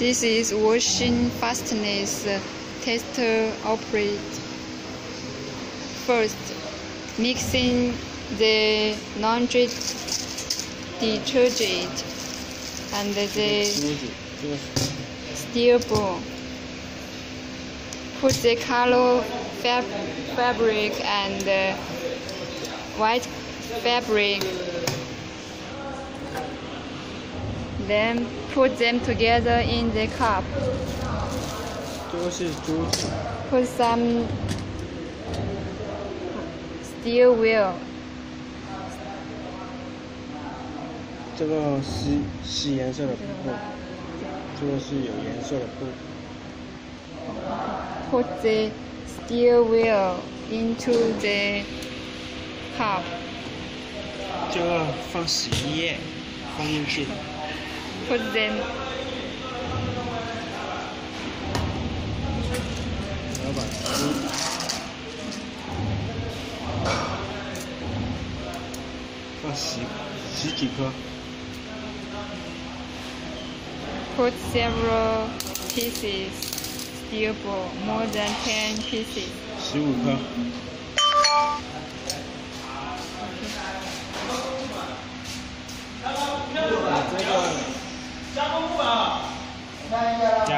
This is washing fastness tester operate. First, mixing the laundry detergent and the steel ball. Put the color fab fabric and uh, white fabric Then put them together in the cup. 这个是珠子，Put some steel wheel. 这个是是颜色的布，这个是有颜色的布。Put the steel wheel into the cup. 这个放洗衣液，放进去，put them. Put several pieces steel ball, more than 10 pieces. 15.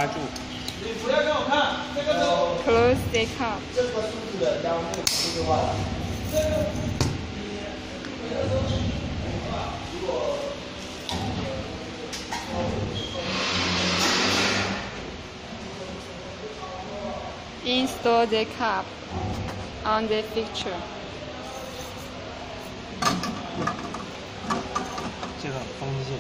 夹住， Close the cup. ，Install the cup on the fixture. 这个放进去。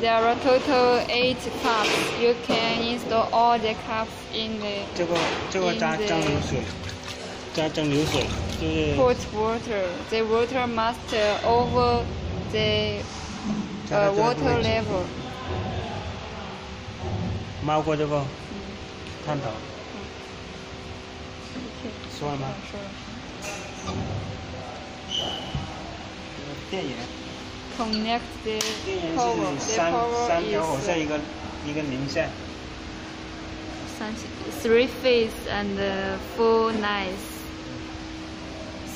There are total eight cups. You can install all the cups in the 这个这个加蒸馏水，加蒸馏水就是 hot water. The water must uh, over the 加 uh, 到这个 water 位置 level. 猫过这个探头，说了吗？电源， Connect the 电源 power. 是 The 三 power 三条火线 is 一个一个零线， uh, three phase and uh, four lines.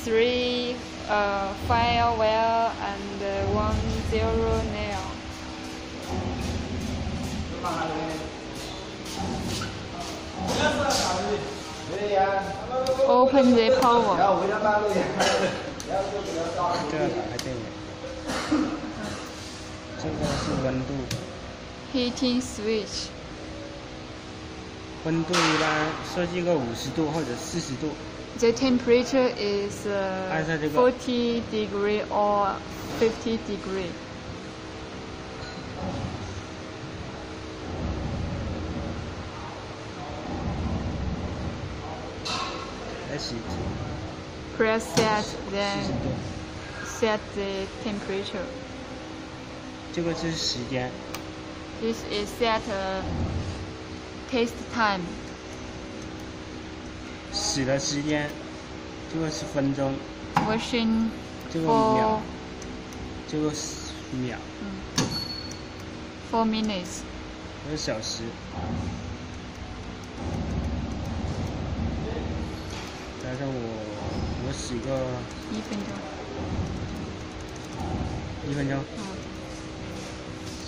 Three uh, firewire and uh, one zero nail. Open the power. 这个打开电源， 这个是温度， Heating switch. 温度一般设计个五十度或者四十度， The temperature is uh, 按照这个 40 degree or 50 degree. 来洗机， Press set, 四 then 十度， set the temperature. 这个是时间，This is set uh, taste time. 洗的时间，这个是分钟，Washing 这个秒，这个是秒，four minutes. 这个小时。加上我我洗个一分钟。一分钟嗯，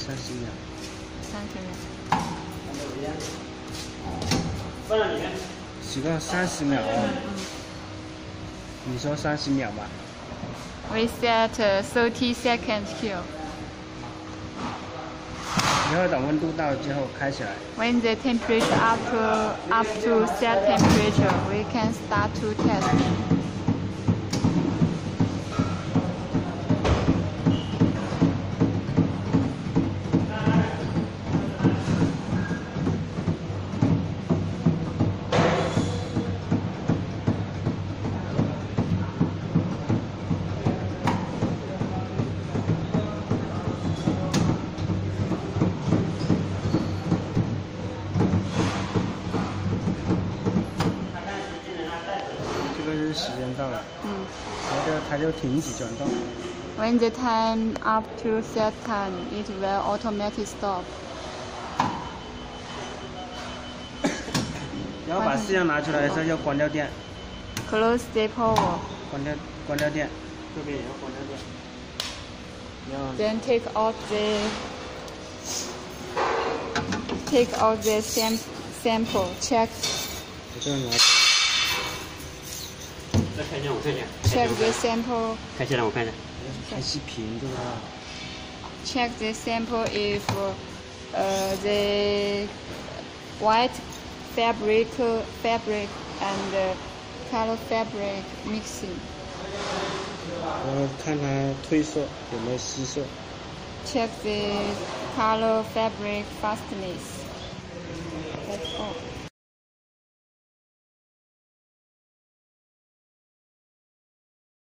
三十秒，三十秒。放在里面。洗个三十秒哦，你说三十秒吧。We set thirty seconds here. 然后等温度到了之后开起来。When the temperature up to up to set temperature, we can start to test. When the time up to set time, it will automatically stop. Then the power. 关掉，关掉电。这边也要关掉电。Then take out the take out the sam sample. Check. 再看一下，我看一下。 check the sample. 开起来，我看一下。来，开视频对吧？ Check the sample if uh, the white fabric fabric and uh, color fabric mixing. 然后看它褪色有没有吸色。 Check the color fabric fastness.